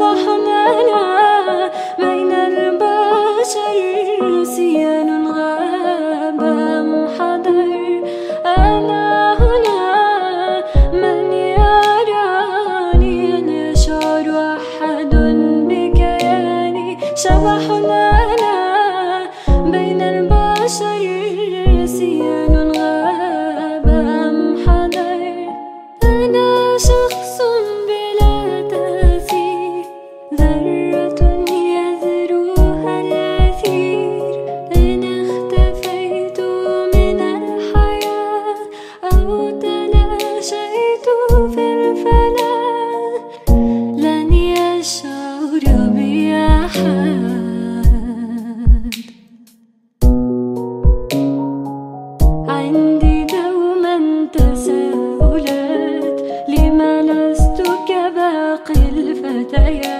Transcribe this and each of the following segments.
أصبحنا بين البشر نسيان غاب أم حضر أنا هنا من يراني أن يشعر أحد بكياني شبح أنا بين البشر نسيان غاب شيء في الفناء لن يشعر بي أحد. عندي دوما تساؤلات لما لست كباقي الفتيات؟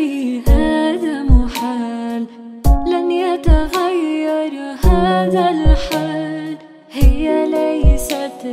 للأسف هذا محال لن يتغير هذا الحال. هي ليست